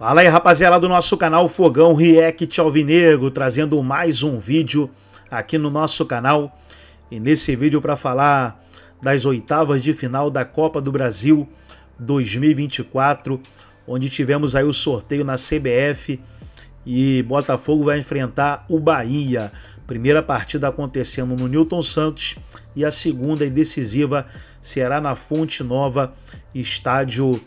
Fala aí, rapaziada do nosso canal Fogão React Alvinegro, trazendo mais um vídeo aqui no nosso canal. E nesse vídeo para falar das oitavas de final da Copa do Brasil 2024, onde tivemos aí o sorteio na CBF e Botafogo vai enfrentar o Bahia. Primeira partida acontecendo no Newton Santos e a segunda e decisiva será na Fonte Nova, estádio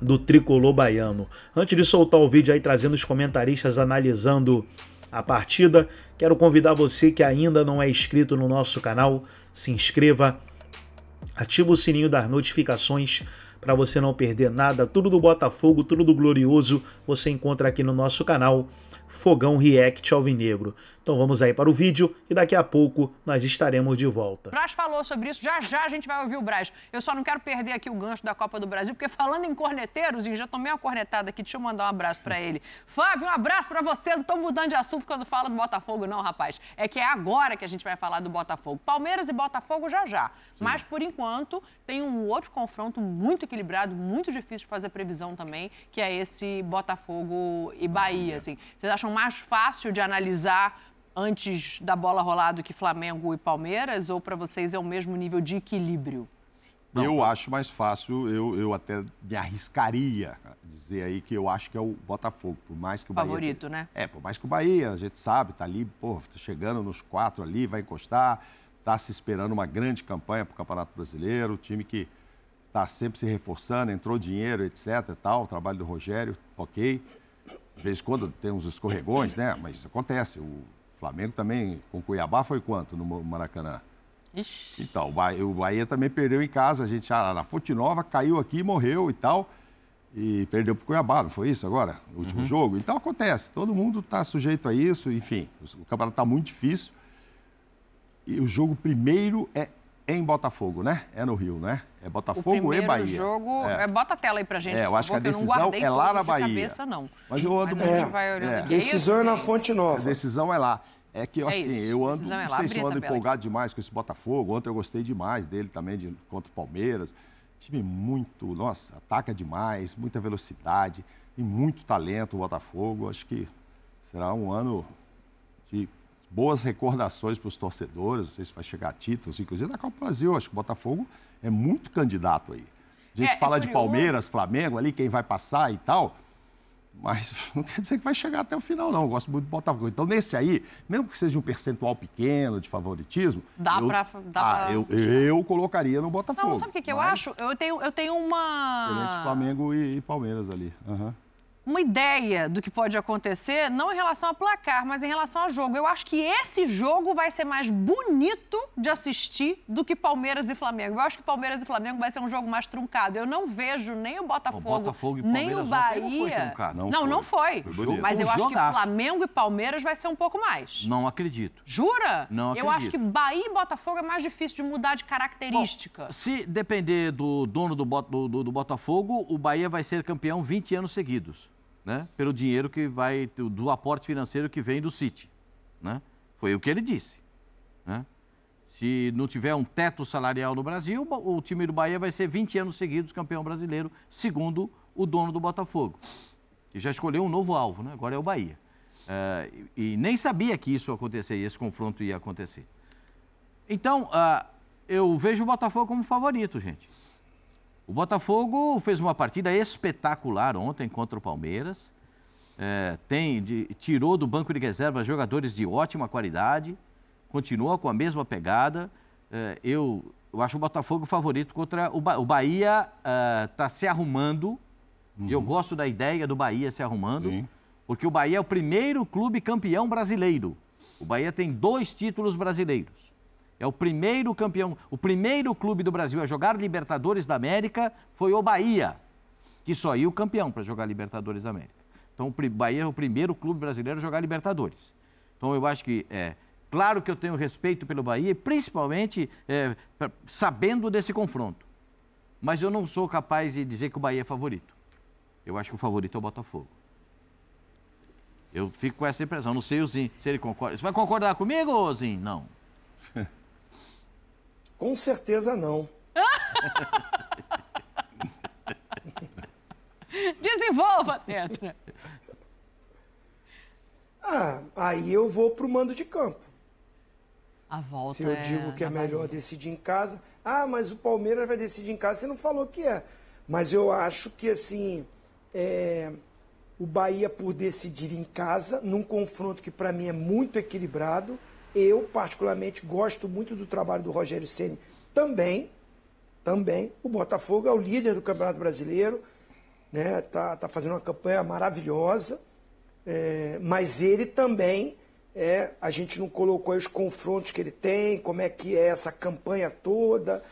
do tricolor baiano. Antes de soltar o vídeo aí trazendo os comentaristas analisando a partida, quero convidar você que ainda não é inscrito no nosso canal, se inscreva, ativa o sininho das notificações para você não perder nada. Tudo do Botafogo, tudo do Glorioso, você encontra aqui no nosso canal Fogão React Alvinegro. Então vamos aí para o vídeo e daqui a pouco nós estaremos de volta. O Braz falou sobre isso, já já a gente vai ouvir o Braz. Eu só não quero perder aqui o gancho da Copa do Brasil, porque falando em corneteiros, já tomei uma cornetada aqui, deixa eu mandar um abraço para ele. Fábio, um abraço para você, não tô mudando de assunto quando fala do Botafogo não, rapaz. É que é agora que a gente vai falar do Botafogo. Palmeiras e Botafogo já já. Sim. Mas por enquanto tem um outro confronto muito equilibrado, muito difícil de fazer previsão também, que é esse Botafogo e Bahia, assim. Vocês acham mais fácil de analisar antes da bola rolar do que Flamengo e Palmeiras? Ou para vocês é o mesmo nível de equilíbrio? Não. Eu acho mais fácil, eu, eu até me arriscaria a dizer aí que eu acho que é o Botafogo, por mais que o Favorito, Bahia... né? É, por mais que o Bahia, a gente sabe, tá ali, pô, tá chegando nos quatro ali, vai encostar, tá se esperando uma grande campanha para o Campeonato Brasileiro, time que está sempre se reforçando, entrou dinheiro, etc. tal, o trabalho do Rogério, ok. De vez em quando tem uns escorregões, né? Mas isso acontece. O Flamengo também, com Cuiabá, foi quanto no Maracanã? Ixi. Então, o Bahia, o Bahia, também perdeu em casa. A gente, ah, na Fonte Nova, caiu aqui, morreu e tal. E perdeu para o Cuiabá, não foi isso agora? No último uhum. jogo? Então acontece. Todo mundo está sujeito a isso. Enfim, o campeonato está muito difícil. E o jogo primeiro é em Botafogo, né? É no Rio, né? É Botafogo e Bahia. O jogo... É. é. bota a tela aí pra gente, É, eu acho favor, que a decisão é lá na Bahia. Cabeça, não. Mas eu ando... Mas a gente vai olhando é. Decisão é, é na Fonte Nova. A decisão é lá. É que, assim, eu ando, é não sei se eu ando empolgado aqui. demais com esse Botafogo. Ontem eu gostei demais dele também, de, contra o Palmeiras. Time muito, nossa, ataca demais, muita velocidade, tem muito talento o Botafogo. Acho que será um ano de boas recordações para os torcedores, não sei se vai chegar a títulos, inclusive da Copa Brasil. Acho que o Botafogo é muito candidato aí. A gente é, é fala é de Palmeiras, Flamengo ali, quem vai passar e tal. Mas não quer dizer que vai chegar até o final, não. Eu gosto muito do Botafogo. Então, nesse aí, mesmo que seja um percentual pequeno de favoritismo. Dá eu, pra. Dá ah, pra... Eu, eu colocaria no Botafogo. Não, sabe o que, que eu acho? Eu tenho, eu tenho uma. Flamengo e, e Palmeiras ali. Uhum uma ideia do que pode acontecer, não em relação a placar, mas em relação ao jogo. Eu acho que esse jogo vai ser mais bonito de assistir do que Palmeiras e Flamengo. Eu acho que Palmeiras e Flamengo vai ser um jogo mais truncado. Eu não vejo nem o Botafogo, o Botafogo nem o Bahia. Não, foi truncado. não, não, não foi. foi. Mas eu acho que Flamengo e Palmeiras vai ser um pouco mais. Não acredito. Jura? Não acredito. Eu acho que Bahia e Botafogo é mais difícil de mudar de característica. Bom, se depender do dono do, do, do, do Botafogo, o Bahia vai ser campeão 20 anos seguidos né, pelo dinheiro que vai, do aporte financeiro que vem do City. Né? Foi o que ele disse. Né? Se não tiver um teto salarial no Brasil, o time do Bahia vai ser 20 anos seguidos campeão brasileiro, segundo o dono do Botafogo, que já escolheu um novo alvo, né? agora é o Bahia. É, e, nem sabia que isso ia acontecer, esse confronto ia acontecer. Então, uh, eu vejo o Botafogo como favorito, gente. O Botafogo fez uma partida espetacular ontem contra o Palmeiras. É, tem, de, tirou do banco de reserva jogadores de ótima qualidade, continua com a mesma pegada. É, eu, eu acho o Botafogo favorito contra o, ba o Bahia. Está é, se arrumando. Uhum. Eu gosto da ideia do Bahia se arrumando, Sim. porque o Bahia é o primeiro clube campeão brasileiro. O Bahia tem dois títulos brasileiros. É o primeiro campeão, o primeiro clube do Brasil a jogar Libertadores da América foi o Bahia, que só ia o campeão para jogar Libertadores da América. Então o Bahia é o primeiro clube brasileiro a jogar Libertadores. Então eu acho que é claro que eu tenho respeito pelo Bahia, principalmente é, sabendo desse confronto. Mas eu não sou capaz de dizer que o Bahia é favorito. Eu acho que o favorito é o Botafogo. Eu fico com essa impressão. Não sei o Zin, se ele concorda. Você vai concordar comigo, Zin? Não. Com certeza não. Desenvolva, Tetra. Ah, aí eu vou pro mando de campo. A volta Se eu é digo que é melhor Bahia. decidir em casa. Ah, mas o Palmeiras vai decidir em casa. Você não falou que é. Mas eu acho que, assim, é, o Bahia, por decidir em casa, num confronto que para mim é muito equilibrado, eu, particularmente, gosto muito do trabalho do Rogério Ceni também. Também. O Botafogo é o líder do Campeonato Brasileiro, né? Tá, tá fazendo uma campanha maravilhosa. É, mas ele também é, a gente não colocou os confrontos que ele tem, como é que é essa campanha toda.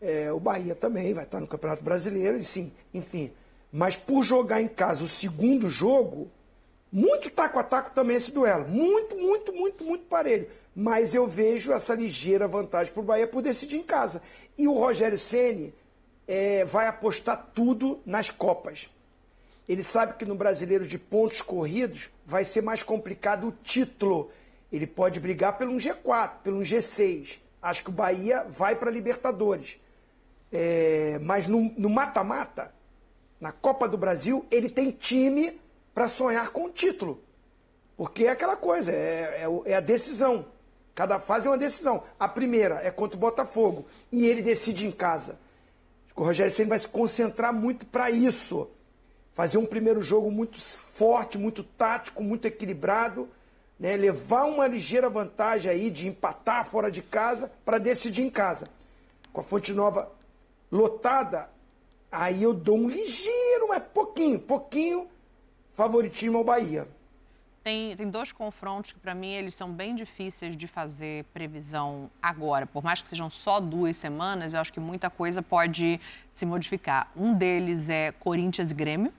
É, o Bahia também vai estar no Campeonato Brasileiro, e sim, enfim. Mas por jogar em casa o segundo jogo, muito taco a taco também esse duelo. Muito, muito, muito, muito parelho. Mas eu vejo essa ligeira vantagem para o Bahia por decidir em casa. E o Rogério Ceni é, vai apostar tudo nas Copas. Ele sabe que no brasileiro de pontos corridos vai ser mais complicado o título. Ele pode brigar pelo um G4, pelo um G6. Acho que o Bahia vai para Libertadores. É, mas no mata-mata, na Copa do Brasil, ele tem time para sonhar com o título. Porque é aquela coisa, é, é é a decisão. Cada fase é uma decisão. A primeira é contra o Botafogo e ele decide em casa. O Rogério Ceni vai se concentrar muito para isso. Fazer um primeiro jogo muito forte, muito tático, muito equilibrado, né? levar uma ligeira vantagem aí de empatar fora de casa para decidir em casa. Com a Fonte Nova lotada, aí eu dou um ligeiro, mas pouquinho, pouquinho favoritismo ao Bahia. Tem, tem dois confrontos que, para mim, eles são bem difíceis de fazer previsão agora. Por mais que sejam só duas semanas, eu acho que muita coisa pode se modificar. Um deles é Corinthians e Grêmio,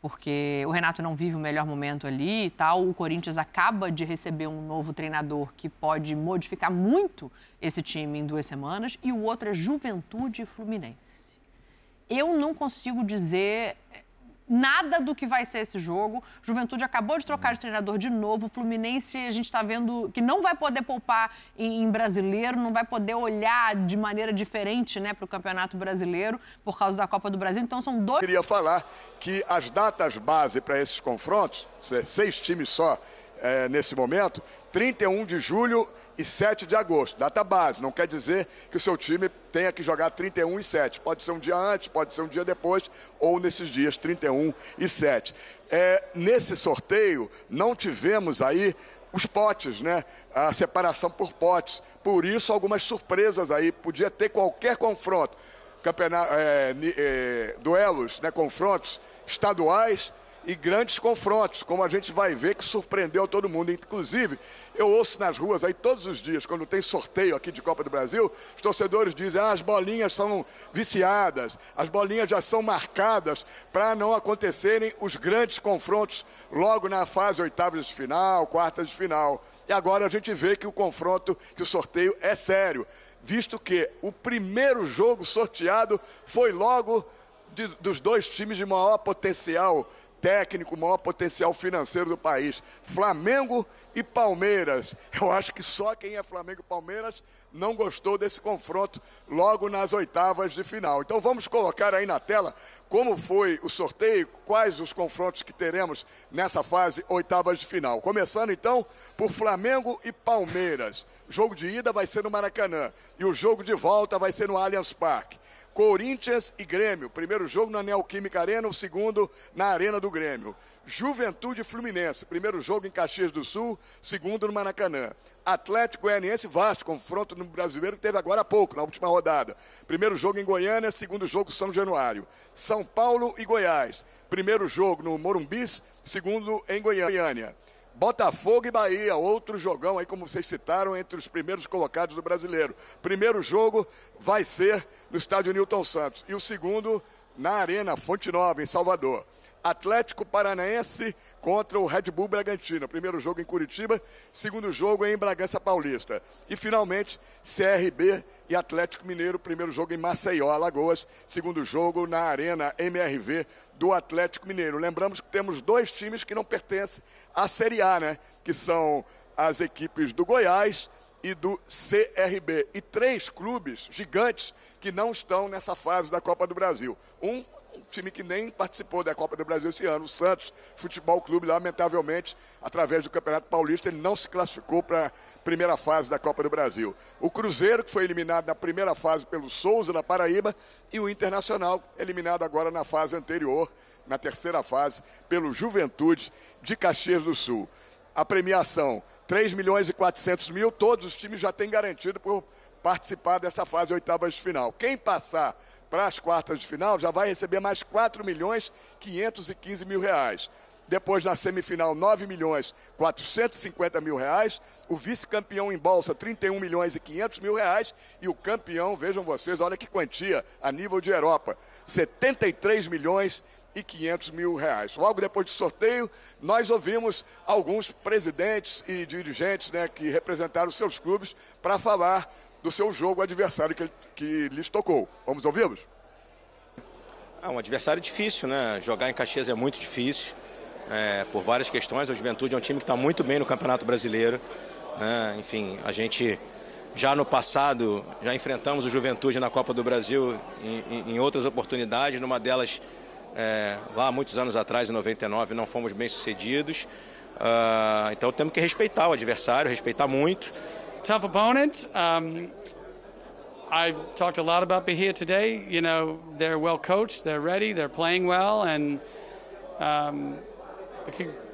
porque o Renato não vive o melhor momento ali e tal. O Corinthians acaba de receber um novo treinador que pode modificar muito esse time em duas semanas. E o outro é Juventude e Fluminense. Eu não consigo dizer nada do que vai ser esse jogo. Juventude acabou de trocar de treinador de novo. Fluminense, a gente está vendo que não vai poder poupar em, em brasileiro, não vai poder olhar de maneira diferente né, para o Campeonato Brasileiro por causa da Copa do Brasil. Então são dois. queria falar que as datas base para esses confrontos, se- seis times só eh, nesse momento, 31 de julho e 7 de agosto. Data base, não quer dizer que o seu time tenha que jogar 31 e 7. Pode ser um dia antes, pode ser um dia depois, ou nesses dias 31 e 7. Eh, nesse sorteio, não tivemos aí os potes, né? A separação por potes. Por isso, algumas surpresas aí. Podia ter qualquer confronto campeonato, é, é, duelos, né, confrontos estaduais e grandes confrontos, como a gente vai ver que surpreendeu todo mundo. Inclusive, eu ouço nas ruas aí todos os dias, quando tem sorteio aqui de Copa do Brasil, os torcedores dizem: ah, as bolinhas são viciadas, as bolinhas já são marcadas para não acontecerem os grandes confrontos logo na fase oitavas de final, quartas de final. E agora a gente vê que o confronto, que o sorteio é sério visto que o primeiro jogo sorteado foi logo dos dois times de maior potencial técnico, maior potencial financeiro do país, Flamengo e Palmeiras. Eu acho que só quem é Flamengo e Palmeiras não gostou desse confronto logo nas oitavas de final. Então vamos colocar aí na tela como foi o sorteio, quais os confrontos que teremos nessa fase oitavas de final. Começando então por Flamengo e Palmeiras. O jogo de ida vai ser no Maracanã e o jogo de volta vai ser no Allianz Parque. Corinthians e Grêmio. Primeiro jogo na Neoquímica Arena, o segundo na Arena do Grêmio. Juventude Fluminense. Primeiro jogo em Caxias do Sul, segundo no Maracanã. Atlético Goianiense Vasco, confronto no Brasileiro que teve agora há pouco, na última rodada. Primeiro jogo em Goiânia, segundo jogo São Januário. São Paulo e Goiás. Primeiro jogo no Morumbi, segundo em Goiânia. Botafogo e Bahia, outro jogão aí, como vocês citaram, entre os primeiros colocados do brasileiro. Primeiro jogo vai ser no estádio Newton Santos e o segundo na Arena Fonte Nova, em Salvador. Atlético Paranaense contra o Red Bull Bragantino. Primeiro jogo em Curitiba, segundo jogo em Bragança Paulista. E finalmente, CRB e Atlético Mineiro, primeiro jogo em Maceió, Alagoas, segundo jogo na Arena MRV do Atlético Mineiro. Lembramos que temos dois times que não pertencem à Série A, né? Que são as equipes do Goiás e do CRB. E três clubes gigantes que não estão nessa fase da Copa do Brasil. Um um time que nem participou da Copa do Brasil esse ano, o Santos Futebol Clube, lamentavelmente, através do Campeonato Paulista, ele não se classificou para a primeira fase da Copa do Brasil. O Cruzeiro, que foi eliminado na primeira fase pelo Souza, na Paraíba, e o Internacional, eliminado agora na fase anterior, na terceira fase, pelo Juventude de Caxias do Sul. A premiação, 3 milhões e 400 mil, todos os times já têm garantido por participar dessa fase oitavas de final. Quem passar para as quartas de final já vai receber mais 4 milhões 515 mil reais. Depois, na semifinal, 9 milhões 450 mil reais. O vice-campeão em bolsa, 31 milhões e 500 mil reais. E o campeão, vejam vocês, olha que quantia, a nível de Europa, 73 milhões e 500 mil reais. Logo depois do sorteio, nós ouvimos alguns presidentes e dirigentes né, que representaram seus clubes para falar do seu jogo adversário que, que lhes tocou. Vamos ouvi-los? É um adversário difícil, né? Jogar em Caxias é muito difícil, é, por várias questões. A Juventude é um time que está muito bem no Campeonato Brasileiro. Né? Enfim, a gente já no passado já enfrentamos o Juventude na Copa do Brasil em, em, em outras oportunidades. Numa delas, é, lá muitos anos atrás, em 99, não fomos bem sucedidos. Uh, então temos que respeitar o adversário, respeitar muito. Tough opponent. Um, I talked a lot about Bahia today. You know, they're well coached, they're ready, they're playing well, and um,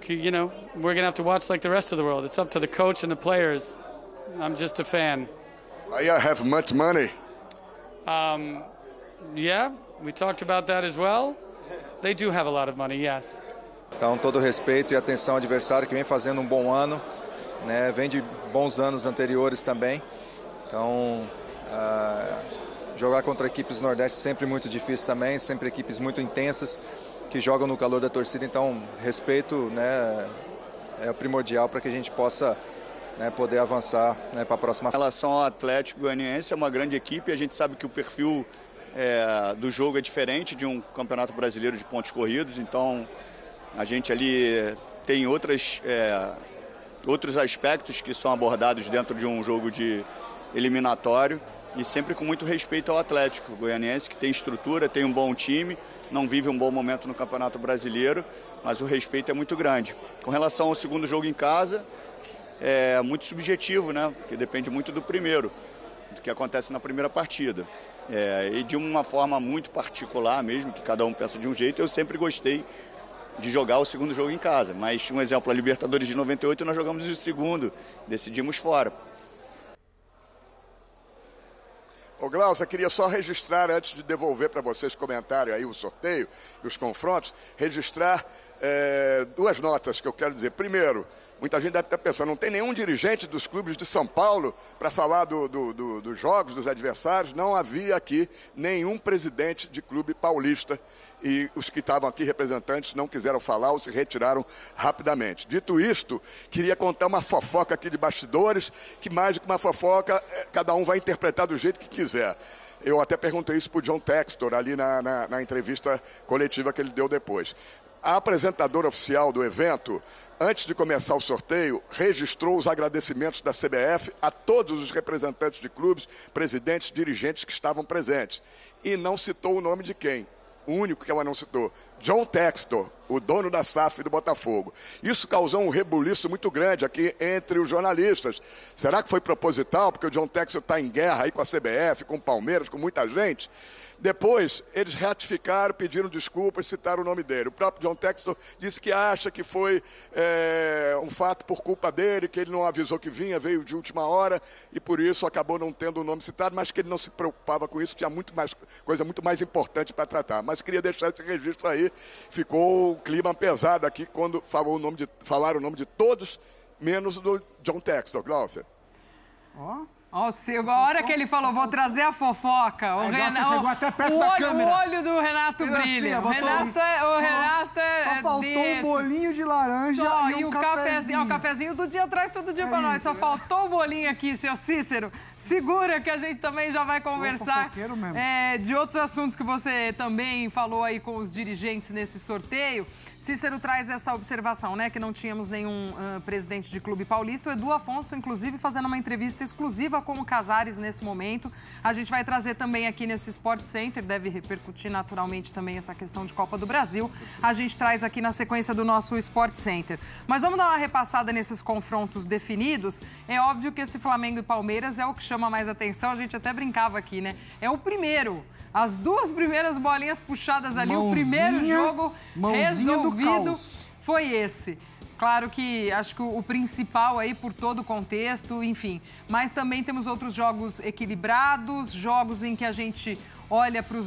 you know, we're gonna have to watch like the rest of the world. It's up to the coach and the players. I'm just a fan. I have much money. Um, yeah, we talked about that as well. They do have a lot of money, yes. Então, todo respeito e atenção ao adversário que vem fazendo um bom ano. Né? Vem de bons anos anteriores também. Então, uh, jogar contra equipes do Nordeste sempre muito difícil também, sempre equipes muito intensas que jogam no calor da torcida. Então, respeito, né, é primordial para que a gente possa né, poder avançar né, para a próxima. Em relação ao Atlético Goianiense, é uma grande equipe. A gente sabe que o perfil é, do jogo é diferente de um campeonato brasileiro de pontos corridos. Então, a gente ali tem outras é, outros aspectos que são abordados dentro de um jogo de eliminatório e sempre com muito respeito ao Atlético Goianiense, que tem estrutura, tem um bom time, não vive um bom momento no Campeonato Brasileiro, mas o respeito é muito grande. Com relação ao segundo jogo em casa, é muito subjetivo, né? Porque depende muito do primeiro, do que acontece na primeira partida. É, e de uma forma muito particular mesmo, que cada um pensa de um jeito, eu sempre gostei de jogar o segundo jogo em casa. Mas, um exemplo, a Libertadores de 98, nós jogamos o segundo, decidimos fora. Ô Glaucia, queria só registrar, antes de devolver para vocês comentário aí o sorteio e os confrontos, registrar é, duas notas que eu quero dizer. Primeiro, muita gente deve estar pensando, não tem nenhum dirigente dos clubes de São Paulo para falar do, do, do, dos jogos, dos adversários. Não havia aqui nenhum presidente de clube paulista e os que estavam aqui representantes não quiseram falar ou se retiraram rapidamente. Dito isto, queria contar uma fofoca aqui de bastidores, que mais do que uma fofoca, é, cada um vai interpretar do jeito que quiser. Eu até perguntei isso para o John Textor ali na, na, na entrevista coletiva que ele deu depois. A apresentadora oficial do evento, antes de começar o sorteio, registrou os agradecimentos da CBF a todos os representantes de clubes, presidentes, dirigentes que estavam presentes. E não citou o nome de quem único que ela não citou, John Textor, o dono da SAF do Botafogo. Isso causou um rebuliço muito grande aqui entre os jornalistas. Será que foi proposital? Porque o John Textor está em guerra aí com a CBF, com o Palmeiras, com muita gente. Depois, eles ratificaram, pediram desculpas, citaram o nome dele. O próprio John Textor disse que acha que foi é, um fato por culpa dele, que ele não avisou que vinha, veio de última hora e por isso acabou não tendo o nome citado, mas que ele não se preocupava com isso, tinha muito mais, coisa muito mais importante para tratar. Mas queria deixar esse registro aí. Ficou o clima pesado aqui quando falou o nome de, falaram o nome de todos, menos do John Textor, Glaucia. Ó. Oh. Ó, o a hora que ele falou, vou trazer a fofoca. O, Renato, chegou até perto o, da olho, câmera. o olho do Renato brilha. o Renato é, o Renato é Só faltou desse. um bolinho de laranja Só, e, um o cafezinho. Cafezinho. Ó, o cafezinho do dia atrás todo dia É pra nós. isso. Só faltou o bolinho aqui, seu Cícero. Segura que a gente também já vai conversar é, de outros assuntos que você também falou aí com os dirigentes nesse sorteio. Cícero traz essa observação, né? Que não tínhamos nenhum ah, presidente de clube paulista. O Edu Afonso, inclusive, fazendo uma entrevista exclusiva com o Casares nesse momento. A gente vai trazer também aqui nesse Sport Center, deve repercutir naturalmente também essa questão de Copa do Brasil. A gente traz aqui na sequência do nosso Sport Center. Mas vamos dar uma repassada nesses confrontos definidos. É óbvio que esse Flamengo e Palmeiras é o que chama mais atenção. A gente até brincava aqui, né? É o primeiro. As duas primeiras bolinhas puxadas ali, mãozinha, o primeiro jogo resolvido foi esse. Claro que acho que o principal aí por todo o contexto, enfim. Mas também temos outros jogos equilibrados, jogos em que a gente olha para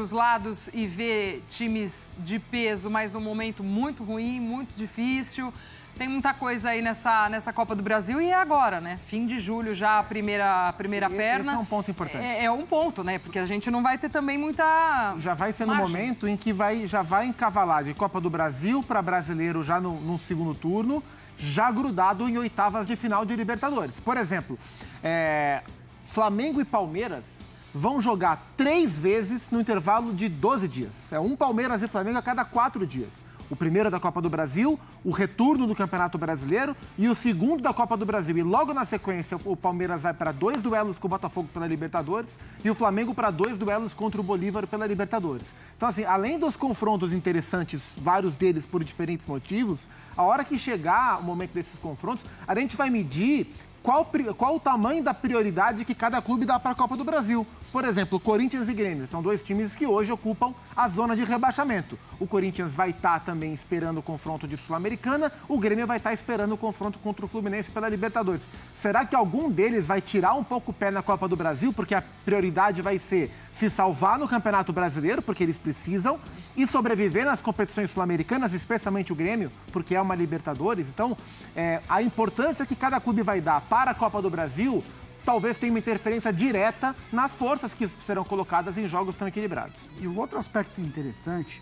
os lados e vê times de peso, mas num momento muito ruim, muito difícil. Tem muita coisa aí nessa, nessa Copa do Brasil e é agora, né? Fim de julho já a primeira, a primeira perna. Esse é um ponto importante. É, é, um ponto, né? Porque a gente não vai ter também muita. Já vai ser no momento em que vai, já vai encavalar de Copa do Brasil para brasileiro já no, no, segundo turno, já grudado em oitavas de final de Libertadores. Por exemplo, é, Flamengo e Palmeiras vão jogar três vezes no intervalo de 12 dias. É um Palmeiras e Flamengo a cada quatro dias o primeiro da Copa do Brasil, o retorno do Campeonato Brasileiro e o segundo da Copa do Brasil. E logo na sequência, o Palmeiras vai para dois duelos com o Botafogo pela Libertadores e o Flamengo para dois duelos contra o Bolívar pela Libertadores. Então, assim, além dos confrontos interessantes, vários deles por diferentes motivos, a hora que chegar o momento desses confrontos, a gente vai medir qual, qual o tamanho da prioridade que cada clube dá para a Copa do Brasil. Por exemplo, Corinthians e Grêmio são dois times que hoje ocupam a zona de rebaixamento. O Corinthians vai estar tá também esperando o confronto de Sul-Americana, o Grêmio vai estar tá esperando o confronto contra o Fluminense pela Libertadores. Será que algum deles vai tirar um pouco o pé na Copa do Brasil, porque a prioridade vai ser se salvar no Campeonato Brasileiro, porque eles precisam, e sobreviver nas competições sul-americanas, especialmente o Grêmio, porque é uma Libertadores? Então, é, a importância que cada clube vai dar para a Copa do Brasil talvez tenha uma interferência direta nas forças que serão colocadas em jogos tão equilibrados. E um outro aspecto interessante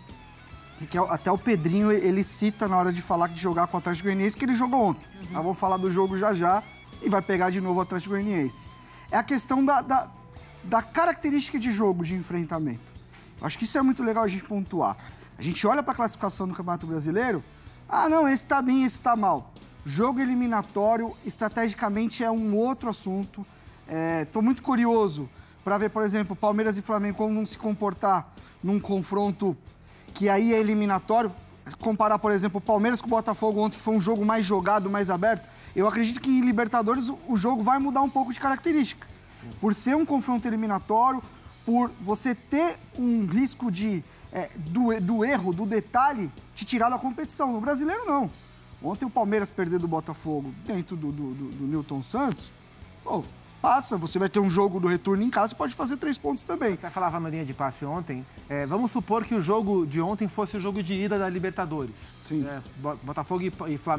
é que até o Pedrinho ele cita na hora de falar de jogar com o Atlético Goianiense que ele jogou ontem. Uhum. Nós vamos falar do jogo já já e vai pegar de novo o Atlético Goianiense. É a questão da, da, da característica de jogo, de enfrentamento. Acho que isso é muito legal a gente pontuar. A gente olha para a classificação do Campeonato Brasileiro, ah, não, esse está bem, esse está mal. Jogo eliminatório, estrategicamente, é um outro assunto. Estou é, muito curioso para ver, por exemplo, Palmeiras e Flamengo como vão se comportar num confronto que aí é eliminatório. Comparar, por exemplo, Palmeiras com o Botafogo ontem, que foi um jogo mais jogado, mais aberto. Eu acredito que em Libertadores o jogo vai mudar um pouco de característica. Por ser um confronto eliminatório, por você ter um risco de, é, do, do erro, do detalhe, te tirar da competição. No brasileiro, não. Ontem o Palmeiras perdeu do Botafogo dentro do, do, do, do Newton Santos. Pô, passa, você vai ter um jogo do retorno em casa, pode fazer três pontos também. Até falava na linha de passe ontem, é, vamos supor que o jogo de ontem fosse o jogo de ida da Libertadores. Sim. É, Botafogo e,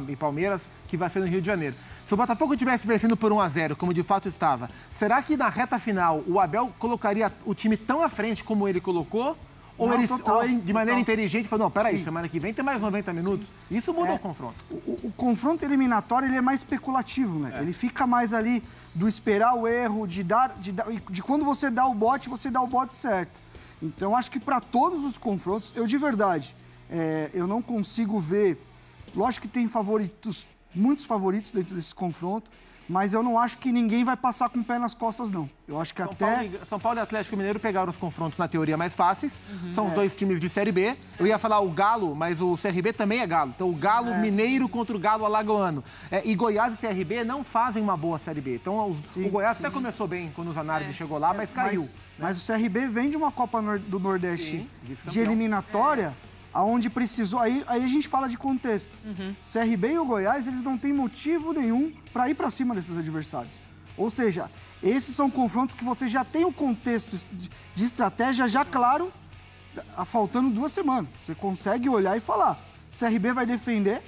e, Palmeiras, que vai ser no Rio de Janeiro. Se o Botafogo tivesse vencendo por 1 a 0 como de fato estava, será que na reta final o Abel colocaria o time tão à frente como ele colocou? Ou, não, ele, total, ou ele, de maneira total. inteligente, falou, não, peraí, Sim. semana que vem tem mais 90 minutos. Sim. Isso muda é, o confronto. O, o, confronto eliminatório, ele é mais especulativo, né? É. Ele fica mais ali do esperar o erro, de dar, de, de quando você dá o bote, você dá o bote certo. Então, acho que para todos os confrontos, eu de verdade, é, eu não consigo ver... Lógico que tem favoritos, muitos favoritos dentro desse confronto, mas eu não acho que ninguém vai passar com o pé nas costas, não. Eu acho que São até. Paulo, São Paulo e Atlético Mineiro pegaram os confrontos na teoria mais fáceis. Uhum, São os é. dois times de Série B. Eu ia falar o Galo, mas o CRB também é Galo. Então o Galo é. Mineiro contra o Galo Alagoano. É, e Goiás e CRB não fazem uma boa Série B. Então os, sim, o Goiás sim. até começou bem quando o Zanardi é. chegou lá, mas caiu. Mas, né? mas, o CRB vem de uma Copa do Nordeste sim, de eliminatória aonde precisou. Aí, aí a gente fala de contexto. Uhum. CRB e o Goiás, eles não têm motivo nenhum para ir para cima desses adversários. Ou seja, esses são confrontos que você já tem o contexto de estratégia já claro, faltando duas semanas. Você consegue olhar e falar: CRB vai defender,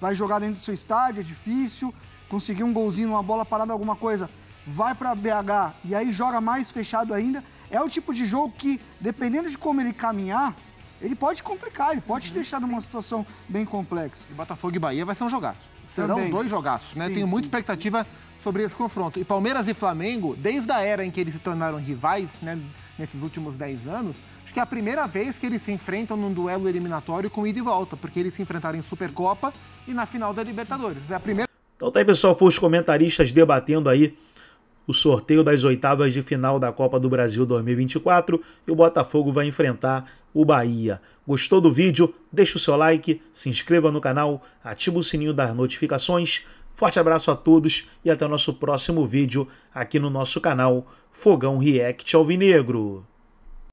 vai jogar dentro do seu estádio, é difícil, conseguir um golzinho, uma bola parada, alguma coisa, vai para BH e aí joga mais fechado ainda. É o tipo de jogo que, dependendo de como ele caminhar, ele pode complicar, ele pode uhum, te deixar sim. numa situação bem complexa. E Botafogo e Bahia vai ser um jogaço. Serão Também. dois jogaços, né? Sim, Tenho sim, muita expectativa sim. sobre esse confronto. E Palmeiras e Flamengo, desde a era em que eles se tornaram rivais, né, nesses últimos 10 anos, acho que é a primeira vez que eles se enfrentam num duelo eliminatório com ida e volta, porque eles se enfrentaram em Supercopa e na final da Libertadores. É a primeira. Então tá aí, pessoal, foi os comentaristas debatendo aí o sorteio das oitavas de final da Copa do Brasil 2024 e o Botafogo vai enfrentar o Bahia. Gostou do vídeo? Deixe o seu like, se inscreva no canal, ative o sininho das notificações. Forte abraço a todos e até o nosso próximo vídeo aqui no nosso canal Fogão React Alvinegro.